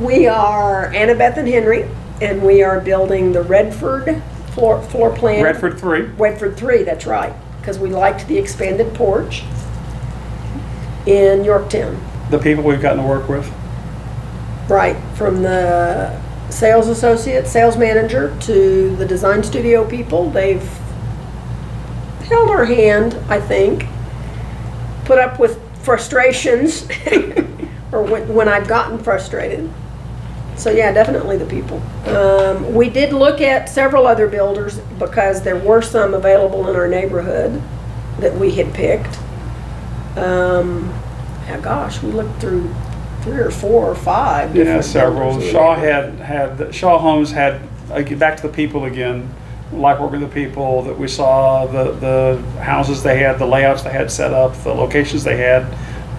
We are Annebeth and Henry, and we are building the Redford floor, floor plan. Redford three. Redford three, that's right, because we liked the expanded porch in Yorktown. The people we've gotten to work with. Right, from the sales associate, sales manager, to the design studio people, they've held our hand, I think, put up with frustrations, or when, when I've gotten frustrated. So yeah, definitely the people. Um, we did look at several other builders because there were some available in our neighborhood that we had picked. Um, gosh, we looked through three or four or five. Yeah, several. builders in the Shaw had, had, Shaw Homes had, uh, back to the people again, like working with the people that we saw, the, the houses they had, the layouts they had set up, the locations they had.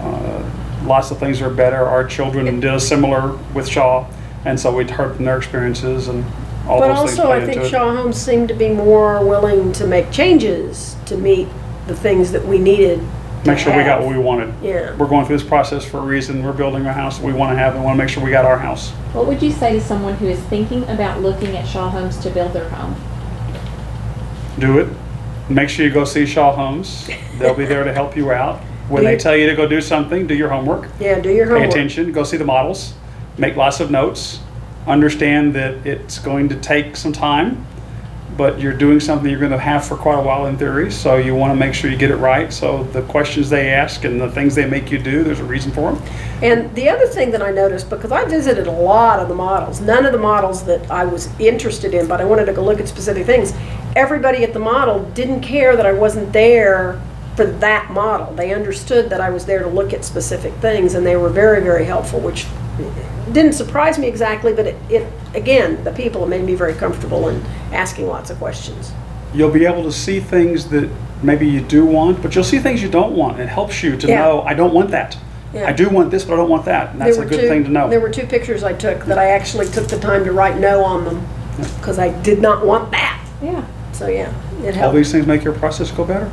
Uh, Lots of things are better. Our children did a similar with Shaw, and so we'd heard from their experiences and all But those things But also, I think into it. Shaw Homes seemed to be more willing to make changes to meet the things that we needed. to Make sure we got what we wanted. Yeah. We're going through this process for a reason. We're building a house that we want to have and want to make sure we got our house. What would you say to someone who is thinking about looking at Shaw Homes to build their home? do it. Make sure you go see Shaw Homes. They'll be there to help you out. When Do they you- tell you to go do something, do your homework. Yeah, do your homework. Pay attention. Go see the models. Make lots of notes. Understand that it's going to take some time, but you're doing something you're going to have for quite a while in theory. So you want to make sure you get it right. So the questions they ask and the things they make you do, there's a reason for them. And the other thing that I noticed, because I visited a lot of the models, none of the models that I was interested in, but I wanted to go look at specific things. Everybody at the model didn't care that I wasn't there for that model. They understood that I was there to look at specific things, and they were very, very helpful, which didn't surprise me exactly, but it, it again, the people made me very comfortable in asking lots of questions. You'll be able to see things that maybe you do want, but you'll see things you don't want. It helps you to Yeah. know, I don't want that. Yeah. I do want this, but I don't want that. And that's a good two- thing to know. There were two pictures I took that I actually took the time to write no on them, because I did not want that. Yeah. So yeah, it All these things make your process go better.